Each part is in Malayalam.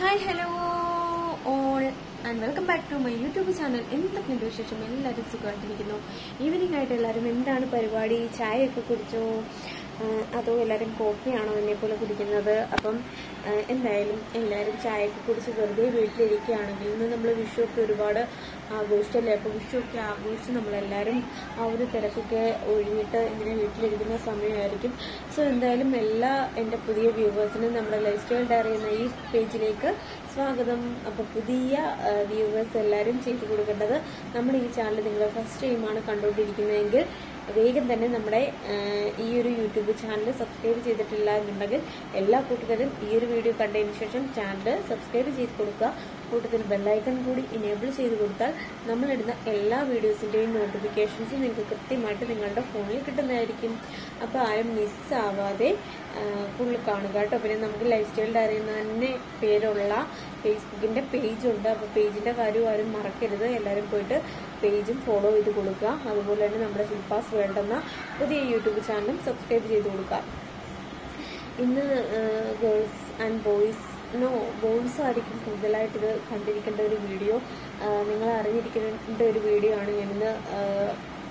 Hi hello all and welcome back to my YouTube channel എന്തൊക്കെയുണ്ട് വിശേഷം? എല്ലാവരും സുഖമായിട്ടിരിക്കുന്നു. ഈവനിങ് ആയിട്ട് എല്ലാവരും എന്താണ് പരിപാടി? ചായയൊക്കെ കുടിച്ചോ? അതോ എല്ലാവരും കോഫിയാണോ എന്നെ പോലെ കുടിക്കുന്നത്? അപ്പം എന്തായാലും എല്ലാവരും ചായയൊക്കെ കുടിച്ച് വെറുതെ വീട്ടിലിരിക്കുകയാണെങ്കിൽ ഇന്ന് നമ്മൾ വിഷു ഒക്കെ ഒരുപാട് ആഘോഷിച്ചല്ലേ? അപ്പോൾ വിഷു ഒക്കെ ആഘോഷിച്ച് നമ്മളെല്ലാവരും ആ ഒരു തിരക്കൊക്കെ ഒഴിഞ്ഞിട്ട് ഇങ്ങനെ വീട്ടിലിരിക്കുന്ന സമയമായിരിക്കും. സോ എന്തായാലും എല്ലാ എന്റെ പുതിയ വ്യൂവേഴ്സിനും നമ്മുടെ ലൈഫ് സ്റ്റൈൽ ഡയറി എന്ന ഈ പേജിലേക്ക് സ്വാഗതം. അപ്പോൾ പുതിയ വ്യൂവേഴ്സ് എല്ലാവരും ചെയ്തു കൊടുക്കേണ്ടത് നമ്മുടെ ഈ ചാനൽ നിങ്ങൾ ഫസ്റ്റ് ടൈമാണ് കണ്ടുകൊണ്ടിരിക്കുന്നതെങ്കിൽ വേഗം തന്നെ നമ്മുടെ ഈ ഒരു യൂട്യൂബ് ചാനൽ സബ്സ്ക്രൈബ് ചെയ്തിട്ടില്ല എന്നുണ്ടെങ്കിൽ എല്ലാ കൂട്ടുകാരും ഈ ഒരു വീഡിയോ കണ്ടതിന് ശേഷം ചാനൽ സബ്സ്ക്രൈബ് ചെയ്ത് കൊടുക്കുക. കൂട്ടത്തിൽ ബെല്ലൈക്കൺ കൂടി ഇനേബിൾ ചെയ്ത് കൊടുത്താൽ നമ്മളിടുന്ന എല്ലാ വീഡിയോസിന്റെയും നോട്ടിഫിക്കേഷൻസ് നിങ്ങൾക്ക് കൃത്യമായിട്ട് നിങ്ങളുടെ ഫോണിൽ കിട്ടുന്നതായിരിക്കും. അപ്പോൾ ആരും മിസ്സാവാതെ ഫുള്ള് കാണുക കേട്ടോ. പിന്നെ നമുക്ക് ലൈഫ് സ്റ്റൈൽ ഡയറി തന്നെ പേരുള്ള ഫേസ്ബുക്കിന്റെ പേജുണ്ട് അപ്പോൾ പേജിന്റെ കാര്യം ആരും മറക്കരുത്. എല്ലാവരും പോയിട്ട് പേജും ഫോളോ ചെയ്ത് കൊടുക്കുക. അതുപോലെ തന്നെ നമ്മുടെ ശില്പാസ് വേണ്ടെന്ന പുതിയ യൂട്യൂബ് ചാനലും സബ്സ്ക്രൈബ് ചെയ്ത് കൊടുക്കുക. ഇന്ന് girls and boys no boys ആയിരിക്കും കൂടുതലായിട്ട് ഇത് കണ്ടിരിക്കേണ്ട ഒരു വീഡിയോ നിങ്ങൾ അറിഞ്ഞിരിക്കേണ്ട ഒരു വീഡിയോ ആണ് ഞാനിന്ന്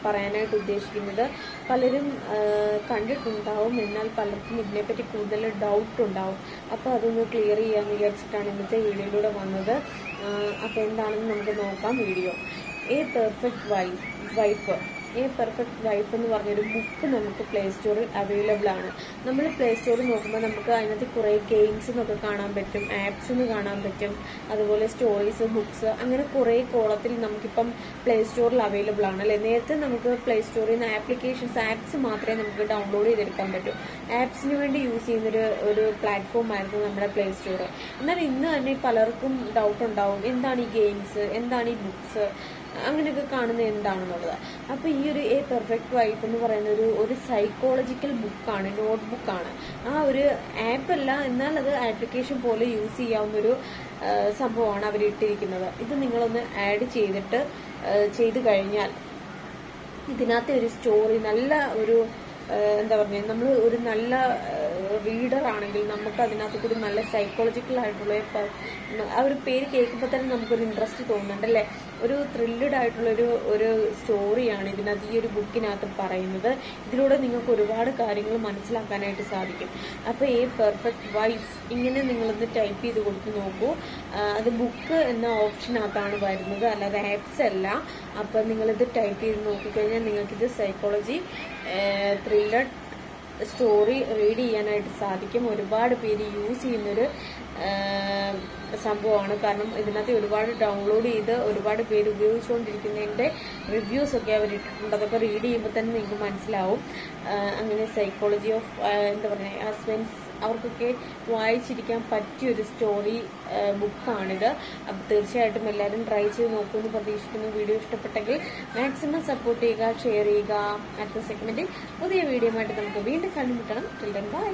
പറയാനായിട്ട് ഉദ്ദേശിക്കുന്നത്. പലരും കണ്ടിട്ടുണ്ടാവും. എന്നാൽ പലർക്കും ഇതിനെപ്പറ്റി കൂടുതൽ ഡൗട്ട് ഉണ്ടാവും. അപ്പോൾ അതൊന്ന് ക്ലിയർ ചെയ്യാമെന്ന് വിചാരിച്ചിട്ടാണ് ഇന്നത്തെ വീഡിയോയിലൂടെ വന്നത്. അപ്പോൾ എന്താണെന്ന് നമുക്ക് നോക്കാം. Video a perfect wife wife a perfect life എന്ന് പറഞ്ഞൊരു ബുക്ക് നമുക്ക് പ്ലേ സ്റ്റോറിൽ അവൈലബിൾ ആണ്. നമ്മൾ പ്ലേ സ്റ്റോറിൽ നോക്കുമ്പോൾ നമുക്ക് അതിനകത്ത് കുറേ ഗെയിംസ് എന്നൊക്കെ കാണാൻ പറ്റും ആപ്സ് എന്ന് കാണാൻ പറ്റും അതുപോലെ സ്റ്റോറീസ് ബുക്സ് അങ്ങനെ കുറേ കോളത്തിൽ നമുക്കിപ്പം പ്ലേ സ്റ്റോറിൽ അവൈലബിൾ ആണ് അല്ലേ? നേരത്തെ നമുക്ക് പ്ലേ സ്റ്റോറിൽ നിന്ന് ആപ്ലിക്കേഷൻസ് ആപ്സ് മാത്രമേ നമുക്ക് ഡൗൺലോഡ് ചെയ്തെടുക്കാൻ പറ്റൂ. ആപ്സിന് വേണ്ടി യൂസ് ചെയ്യുന്നൊരു ഒരു പ്ലാറ്റ്ഫോം ആയിരുന്നു നമ്മുടെ പ്ലേ സ്റ്റോർ എന്നാൽ ഇന്ന് തന്നെ പലർക്കും ഡൗട്ട് ഉണ്ടാവും. എന്താണ് ഈ ഗെയിംസ് എന്താണ് ഈ ബുക്സ് അങ്ങനെയൊക്കെ കാണുന്നത് എന്താണെന്നുള്ളത്. അപ്പൊ ഈ ഒരു എ പെർഫെക്റ്റ് വൈഫ് എന്ന് പറയുന്ന ഒരു ഒരു സൈക്കോളജിക്കൽ ബുക്കാണ് നോട്ട് ബുക്കാണ് ആ ഒരു ആപ്പ് അല്ല എന്നാൽ അത് ആപ്ലിക്കേഷൻ പോലെ യൂസ് ചെയ്യാവുന്ന ഒരു സംഭവമാണ് അവർ ഇട്ടിരിക്കുന്നത്. ഇത് നിങ്ങളൊന്ന് ആഡ് ചെയ്തിട്ട് ചെയ്തു കഴിഞ്ഞാൽ ഇതിനകത്തെ ഒരു സ്റ്റോറി നല്ല ഒരു എന്താ പറയുക നമ്മൾ ഒരു നല്ല റീഡർ ആണെങ്കിൽ നമുക്ക് അതിനകത്ത് കൂടി നല്ല സൈക്കോളജിക്കൽ ആയിട്ടുള്ള ആ ഒരു പേര് കേൾക്കുമ്പോൾ തന്നെ നമുക്കൊരു ഇൻട്രസ്റ്റ് തോന്നുന്നുണ്ട് അല്ലേ? ഒരു ത്രില്ലഡ് ആയിട്ടുള്ള ഒരു സ്റ്റോറിയാണ് ഇതിനകത്ത് ഈ ഒരു ബുക്കിനകത്ത് പറയുന്നത്. ഇതിലൂടെ നിങ്ങൾക്ക് ഒരുപാട് കാര്യങ്ങൾ മനസ്സിലാക്കാനായിട്ട് സാധിക്കും. അപ്പോൾ ഈ പെർഫെക്റ്റ് വൈഫ് ഇങ്ങനെ നിങ്ങളൊന്ന് ടൈപ്പ് ചെയ്ത് കൊടുത്ത് നോക്കൂ. അത് ബുക്ക് എന്ന ഓപ്ഷനകത്താണ് വരുന്നത്. അല്ലാതെ ആപ്സ് അല്ല. അപ്പം നിങ്ങളിത് ടൈപ്പ് ചെയ്ത് നോക്കിക്കഴിഞ്ഞാൽ നിങ്ങൾക്കിത് സൈക്കോളജി ത്രില്ലർ സ്റ്റോറി റീഡ് ചെയ്യാനായിട്ട് സാധിക്കും. ഒരുപാട് പേര് യൂസ് ചെയ്യുന്നൊരു സംഭവമാണ്. കാരണം ഇതിനകത്ത് ഒരുപാട് ഡൗൺലോഡ് ചെയ്ത് ഒരുപാട് പേര് ഉപയോഗിച്ചുകൊണ്ടിരിക്കുന്നതിന്റെ റിവ്യൂസ് ഒക്കെ അവർ ഇട്ടിട്ടുണ്ട്. അതൊക്കെ റീഡ് ചെയ്യുമ്പോൾ തന്നെ നിങ്ങൾക്ക് മനസ്സിലാവും. അങ്ങനെ സൈക്കോളജി ഓഫ് എന്താ പറയുക ഹസ്ബൻഡ്സ് അവർക്കൊക്കെ വായിച്ചിരിക്കാൻ പറ്റിയൊരു സ്റ്റോറി ബുക്കാണിത് അപ്പം തീർച്ചയായിട്ടും എല്ലാവരും ട്രൈ ചെയ്ത് നോക്കുമെന്ന് പ്രതീക്ഷിക്കുന്നു. വീഡിയോ ഇഷ്ടപ്പെട്ടെങ്കിൽ മാക്സിമം സപ്പോർട്ട് ചെയ്യുക ഷെയർ ചെയ്യുക. അടുത്ത സെഗ്മെന്റിൽ പുതിയ വീഡിയോ ആയിട്ട് നമുക്ക് വീണ്ടും കണ്ടുമുട്ടണം. ബൈ